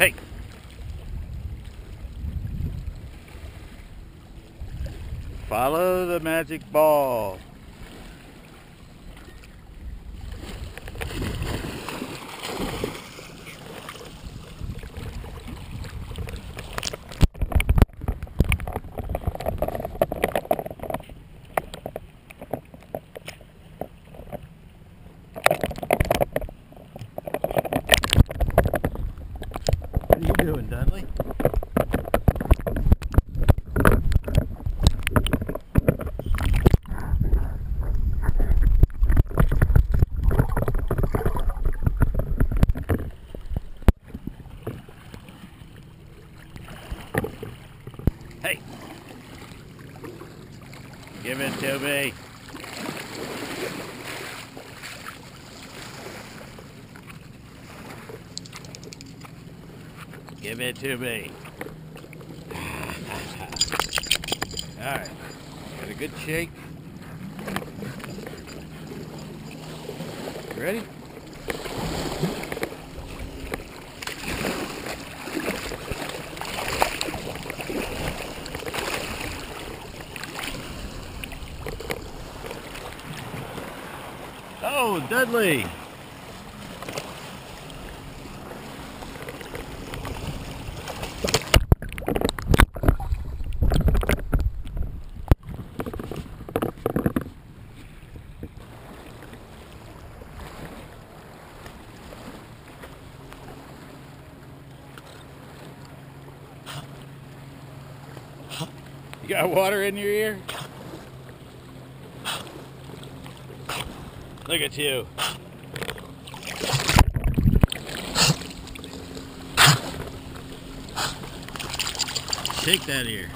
Hey. Follow the magic ball. Doing, Dudley? Hey! Give it to me. Give it to me. All right. Got a good shake. Ready? Oh, Dudley! You got water in your ear? Look at you. Shake that ear.